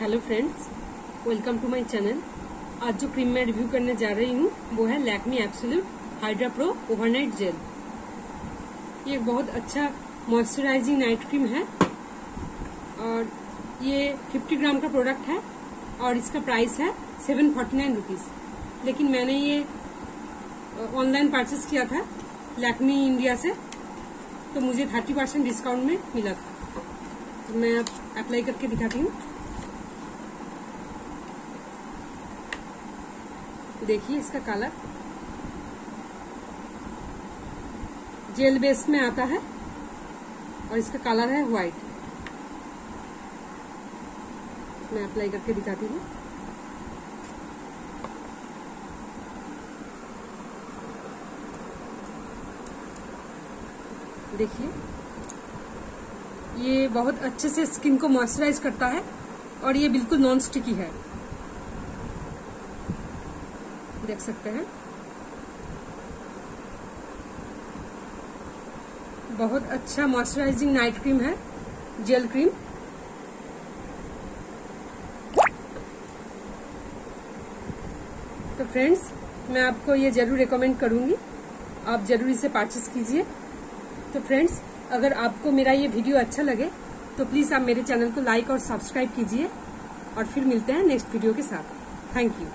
Hello friends welcome to my channel आज जो cream मैं रिव्यू करने जा रही हूँ, वो है Lakme absolute hydra pro overnight gel ये बहुत अच्छा मॉइस्चराइजिंग नाइट क्रीम है और ये 50 ग्राम का प्रोडक्ट है और इसका प्राइस है सेवन फोर्टी नाइन रुपीज़ लेकिन मैंने ये ऑनलाइन परचेस किया था लैक्मी इंडिया से तो मुझे थर्टी परसेंट डिस्काउंट में मिला था। तो मैं अप्लाई करके दिखाती हूँ। देखिए इसका कलर जेल बेस में आता है और इसका कलर है व्हाइट मैं अप्लाई करके दिखाती हूँ। देखिए, ये बहुत अच्छे से स्किन को मॉइस्चराइज करता है और ये बिल्कुल नॉन स्टिकी है। देख सकते हैं। बहुत अच्छा मॉइस्चराइजिंग नाइट क्रीम है जेल क्रीम तो फ्रेंड्स मैं आपको ये ज़रूर रिकमेंड करूँगी। आप ज़रूर इसे परचेस कीजिए। तो फ्रेंड्स अगर आपको मेरा ये वीडियो अच्छा लगे तो प्लीज़ आप मेरे चैनल को लाइक और सब्सक्राइब कीजिए। और फिर मिलते हैं नेक्स्ट वीडियो के साथ। Thank you